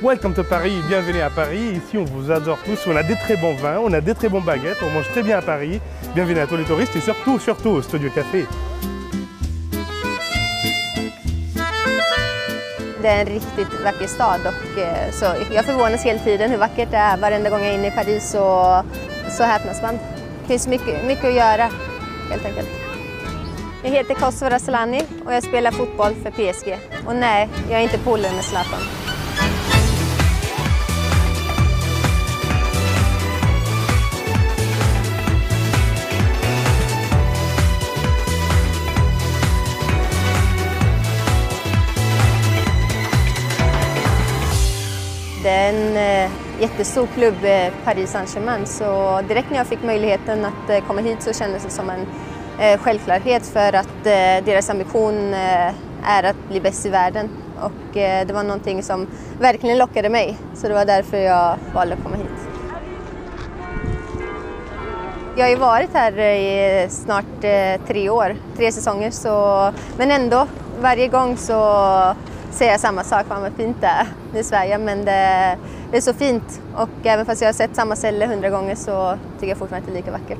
Welcome to Paris, bienvenue à Paris. Ici, on vous adore tous. On a des très bons vins, on a des très bons baguettes, on mange très bien à Paris. Bienvenue à tous les touristes et surtout, surtout au Studio Café. Det är en riktigt vacker stad och eh, så jag förvånas hela tiden hur vackert det är. Varenda gång jag är inne i Paris så, så häpnas man. Det finns mycket, mycket att göra helt enkelt. Jag heter Kosovo Raselani och jag spelar fotboll för PSG. Och nej, jag är inte polare med Zlatan. Den eh, jättestor klubb, eh, Paris Saint-Germain, så direkt när jag fick möjligheten att eh, komma hit så kändes det som en eh, självklarhet för att deras ambition är att bli bäst i världen. Och det var någonting som verkligen lockade mig, så det var därför jag valde att komma hit. Jag har ju varit här i snart tre år, tre säsonger, så, men ändå varje gång så säger jag samma sak, fan vad fint det är i Sverige, men det, det är så fint och även fast jag har sett samma ställe hundra gånger så tycker jag fortfarande att det är lika vackert.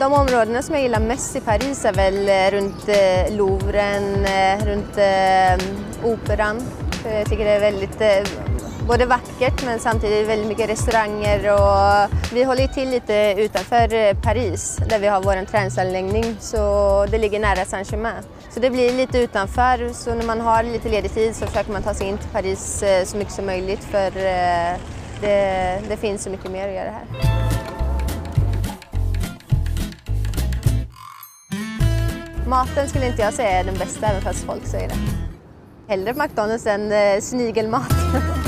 De områdena som jag gillar mest i Paris är väl eh, runt eh, Louvren, eh, runt Operan. Jag tycker det är väldigt både vackert men samtidigt väldigt mycket restauranger och vi håller till lite utanför eh, Paris där vi har vår träningsanläggning så det ligger nära Saint-Germain. Så det blir lite utanför så när man har lite ledig tid så försöker man ta sig in till Paris eh, så mycket som möjligt för eh, det, det finns så mycket mer att göra här. Maten skulle inte jag säga är den bästa, även fast folk säger det. Hellre McDonalds än eh, snigelmat.